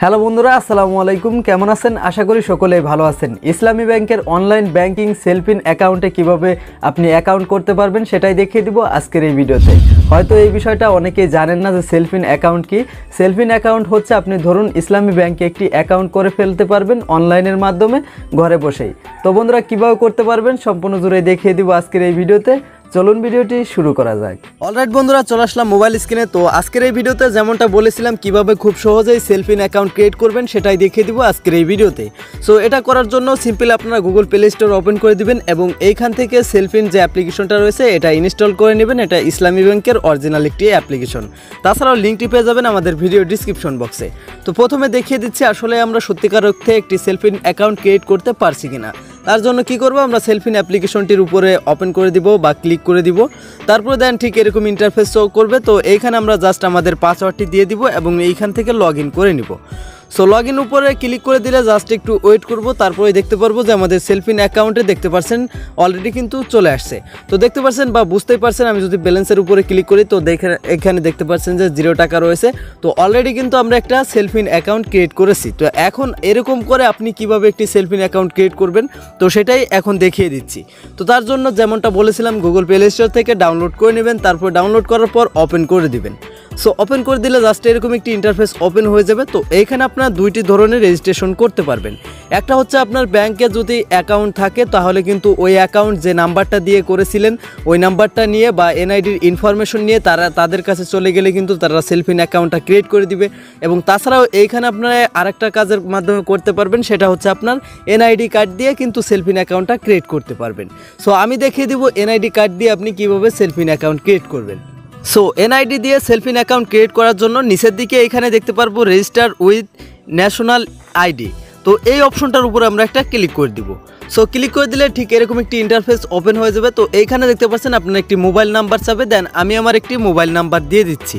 Hello বন্ধুরা, আসসালামু আলাইকুম। কেমন আছেন? আশা করি সকলেই ভালো আছেন। ইসলামী ব্যাংকের অনলাইন ব্যাংকিং সেলফিন অ্যাকাউন্টে কীভাবে আপনি অ্যাকাউন্ট করতে পারবেন সেটাই দেখিয়ে দিব আজকের এই ভিডিওতে। হয়তো এই বিষয়টা অনেকেই জানেন না যে সেলফিন অ্যাকাউন্ট কি। সেলফিন অ্যাকাউন্ট হচ্ছে আপনি ধরুন ইসলামী ব্যাংকে একটি অ্যাকাউন্ট করে ফেলতে পারবেন অনলাইনের মাধ্যমে ঘরে বসেই। তো বন্ধুরা, কীভাবে করতে পারবেন? সম্পূর্ণ জুড়ে দেখিয়ে দিব আজকের এই ভিডিওতে। চলুন ভিডিওটি শুরু করা যাক। অলরাইট বন্ধুরা, চলে আসলাম মোবাইল স্ক্রিনে তো আজকের এই ভিডিওতে যেমনটা বলেছিলাম, কীভাবে খুব সহজেই সেলফিন অ্যাকাউন্ট ক্রিয়েট করবেন, সেটাই দেখিয়ে দিব আজকের এই ভিডিওতে। সো এটা করার জন্য সিম্পল আপনারা গুগল প্লে স্টোর ওপেন করে দিবেন এবং এইখান থেকে সেলফিন যে অ্যাপ্লিকেশনটা রয়েছে, এটা ইনস্টল করে নেবেন। এটা ইসলামী ব্যাংকের অরিজিনাল একটি অ্যাপ্লিকেশন তাছাড়াও লিঙ্কটি পেয়ে যাবেন আমাদের ভিডিও ডিসক্রিপশন বক্সে তো প্রথমে দেখিয়ে দিচ্ছি আসলে আমরা সত্যিকার অর্থে একটি সেলফিন অ্যাকাউন্ট ক্রিয়েট করতে পারছি কিনা। তার জন্য কি করব? আমরা সেলফিন অ্যাপ্লিকেশনটির উপরে ওপেন করে দিব বা ক্লিক করে দিব। তারপরে দেন ঠিক এরকম ইন্টারফেস শো করবে। তো এইখানে আমরা জাস্ট আমাদের পাসওয়ার্ডটি দিয়ে দিব এবং এইখান থেকে লগ করে নিব। সো লগ ইন উপরে ক্লিক করে দিলে জাস্ট একটু ওয়েট করব তারপরে দেখতে পারব যে আমাদের সেলফিন অ্যাকাউন্টে দেখতে পারছেন অলরেডি কিন্তু চলে আসছে। তো দেখতে পারছেন বা বুঝতেই পারছেন, আমি যদি ব্যালেন্সের উপরে ক্লিক করি, তো এখানে দেখতে পাচ্ছেন যে জিরো টাকা রয়েছে। তো অলরেডি কিন্তু আমরা একটা সেলফিন অ্যাকাউন্ট ক্রিয়েট করেছি। তো এখন এরকম করে আপনি কীভাবে একটি সেলফিন অ্যাকাউন্ট ক্রিয়েট করবেন? তো সেটাই এখন দেখিয়ে দিচ্ছি। তো তার জন্য যেমনটা বলেছিলাম গুগল প্লে স্টোর থেকে ডাউনলোড করে নেবেন, তারপর ডাউনলোড করার পর ওপেন করে দিবেন। সো ওপেন করে দিলে জাস্ট এরকম একটি ইন্টারফেস ওপেন হয়ে যাবে। তো এইখানে আপনার দুইটি ধরনের রেজিস্ট্রেশন করতে পারবেন। একটা হচ্ছে আপনার ব্যাংকে যদি অ্যাকাউন্ট থাকে, তাহলে কিন্তু ওই অ্যাকাউন্ট যে নাম্বারটা দিয়ে করেছিলেন, ওই নাম্বারটা নিয়ে বা এনআইডির ইনফরমেশন নিয়ে তারা, তাদের কাছে চলে গেলে কিন্তু তারা সেলফিন অ্যাকাউন্টটা ক্রিয়েট করে দিবে। এবং তাছাড়াও এইখানে আপনারা আরেকটা কাজের মাধ্যমে করতে পারবেন, সেটা হচ্ছে আপনার এনআইডি কার্ড দিয়ে কিন্তু সেলফিন অ্যাকাউন্টটা ক্রিয়েট করতে পারবেন। সো আমি দেখিয়ে দিব এনআইডি কার্ড দিয়ে আপনি কীভাবে সেলফিন অ্যাকাউন্ট ক্রিয়েট করবেন। সো এনআইডি দিয়ে সেলফিন অ্যাকাউন্ট ক্রিয়েট করার জন্য নিচের দিকে এখানে দেখতে পারব রেজিস্টার উইথ ন্যাশনাল আইডি তো এই অপশনটার উপরে আমরা একটা ক্লিক করে দিব। সো ক্লিক করে দিলে ঠিক এরকম একটি ইন্টারফেস ওপেন হয়ে যাবে। তো এইখানে দেখতে পাচ্ছেন আপনার একটি মোবাইল নাম্বার চাবে। দেন আমি আমার একটি মোবাইল নাম্বার দিয়ে দিচ্ছি।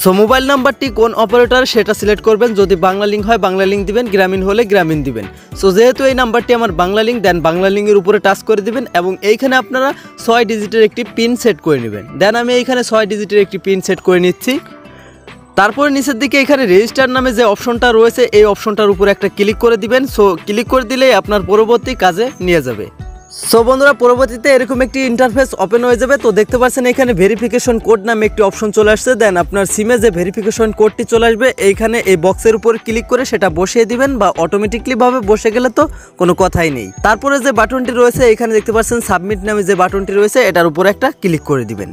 সো মোবাইল নাম্বারটি কোন অপারেটর সেটা সিলেক্ট করবেন। যদি বাংলা লিঙ্ক হয়, বাংলা লিঙ্ক দিবেন, গ্রামীণ হলে গ্রামীণ দিবেন। সো যেহেতু এই নাম্বারটি আমার বাংলা লিঙ্ক দেন বাংলা লিঙ্কের উপরে টাচ করে দিবেন এবং এইখানে আপনারা ছয় ডিজিটের একটি পিন সেট করে নেবেন। দেন আমি এইখানে ছয় ডিজিটের একটি পিন সেট করে নিচ্ছি। তারপরে নিচের দিকে এখানে রেজিস্টার নামে যে অপশনটা রয়েছে, এই অপশনটার উপরে একটা ক্লিক করে দিবেন। সো ক্লিক করে দিলেই আপনার পরবর্তী কাজে নিয়ে যাবে। সো বন্ধুরা, পরবর্তীতে এরকম একটি ইন্টারফেস ওপেন হয়ে যাবে। তো দেখতে পাচ্ছেন, এখানে ভেরিফিকেশন কোড নামে একটি অপশন চলে আসছে। দেন আপনার সিমে যে ভেরিফিকেশন কোডটি চলে আসবে, এইখানে এই বক্সের উপর ক্লিক করে সেটা বসিয়ে দিবেন বা অটোমেটিকলি ভাবে বসে গেলে তো কোনো কথাই নেই। তারপরে যে বাটনটি রয়েছে এখানে দেখতে পাচ্ছেন সাবমিট নামে যে বাটনটি রয়েছে, এটার উপরে একটা ক্লিক করে দিবেন।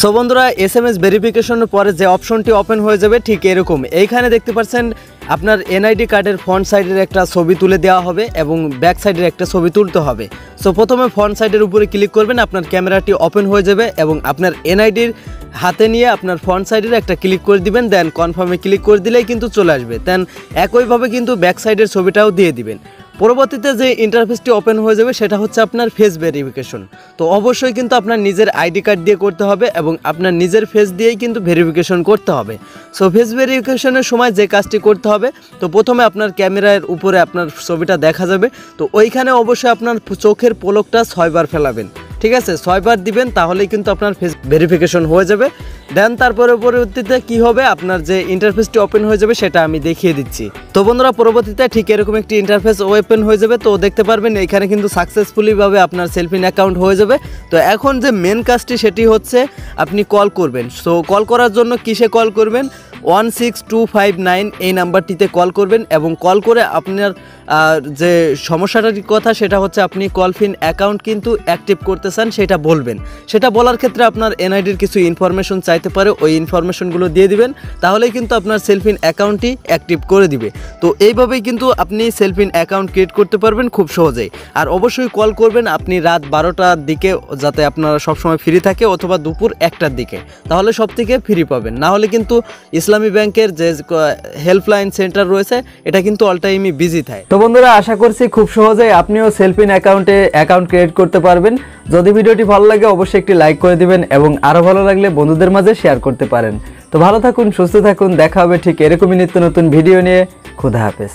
সো বন্ধুরা এস এম এস ভেরিফিকেশনের পরে যে অপশনটি ওপেন হয়ে যাবে, ঠিক এরকম। এইখানে দেখতে পাচ্ছেন আপনার এনআইডি কার্ডের ফ্রন্ট সাইডের একটা ছবি তুলে দেওয়া হবে এবং ব্যাক সাইডের একটা ছবি তুলতে হবে। সো প্রথমে ফ্রন্ট সাইডের উপরে ক্লিক করবেন, আপনার ক্যামেরাটি ওপেন হয়ে যাবে এবং আপনার এনআইডির হাতে নিয়ে আপনার ফ্রন্ট সাইডের একটা ক্লিক করে দিবেন দেন কনফার্মে ক্লিক করে দিলেই কিন্তু চলে আসবে। দেন একইভাবে কিন্তু ব্যাক সাইডের ছবিটাও দিয়ে দিবেন। পরবর্তীতে যে ইন্টারফেসটি ওপেন হয়ে যাবে, সেটা হচ্ছে আপনার ফেস ভেরিফিকেশন তো অবশ্যই কিন্তু আপনার নিজের আইডি কার্ড দিয়ে করতে হবে এবং আপনার নিজের ফেস দিয়েই কিন্তু ভেরিফিকেশন করতে হবে। সো ফেস ভেরিফিকেশনের সময় যে কাজটি করতে হবে, তো প্রথমে আপনার ক্যামেরার উপরে আপনার ছবিটা দেখা যাবে। তো ওইখানে অবশ্যই আপনার চোখের পোলকটা ছয়বার ফেলাবেন। ঠিক আছে ছয়বার দিবেন, তাহলেই কিন্তু আপনার ফেস ভেরিফিকেশন হয়ে যাবে। দেন তারপরে পরবর্তীতে কি হবে? আপনার যে ইন্টারফেসটি ওপেন হয়ে যাবে, সেটা আমি দেখিয়ে দিচ্ছি। তো বন্ধুরা, পরবর্তীতে ঠিক এরকম একটি ইন্টারফেস ওপেন হয়ে যাবে। তো দেখতে পারবেন, এখানে কিন্তু সাকসেসফুলিভাবে আপনার সেলফিন অ্যাকাউন্ট হয়ে যাবে। তো এখন যে মেন কাজটি, সেটি হচ্ছে আপনি কল করবেন। সো কল করার জন্য কিসে কল করবেন? One six two five nine এই নাম্বারটিতে কল করবেন এবং কল করে আপনার যে সমস্যাটার কথা সেটা হচ্ছে আপনি কলফিন অ্যাকাউন্ট কিন্তু অ্যাক্টিভ করতে চান, সেটা বলবেন। সেটা বলার ক্ষেত্রে আপনার এনআইডির কিছু ইনফরমেশন চাইতে পারে, ওই ইনফরমেশনগুলো দিয়ে দিবেন, তাহলেই কিন্তু আপনার সেলফিন অ্যাকাউন্টটি অ্যাক্টিভ করে দিবে। তো এইভাবেই কিন্তু আপনি সেলফিন অ্যাকাউন্ট ক্রিয়েট করতে পারবেন খুব সহজেই। আর অবশ্যই কল করবেন আপনি রাত বারোটার দিকে যাতে আপনারা সবসময় ফ্রি থাকে, অথবা দুপুর একটার দিকে। তাহলে সব থেকে ফ্রি পাবেন। না হলে কিন্তু ইসলামী ব্যাংকের যে হেল্পলাইন সেন্টার রয়েছে, এটা কিন্তু অল টাইমই বিজি থাকে। তো বন্ধুরা, আশা করছি খুব সহজে আপনিও সেলফিন অ্যাকাউন্টে অ্যাকাউন্ট ক্রিয়েট করতে পারবেন। যদি ভিডিওটি ভালো লাগে, অবশ্যই একটি লাইক করে দিবেন এবং আরও ভালো লাগলে বন্ধুদের মাঝে শেয়ার করতে পারেন। তো ভালো থাকুন, সুস্থ থাকুন, দেখা হবে ঠিক এরকমই নিত্য নতুন ভিডিও নিয়ে। খুদা হাফেজ।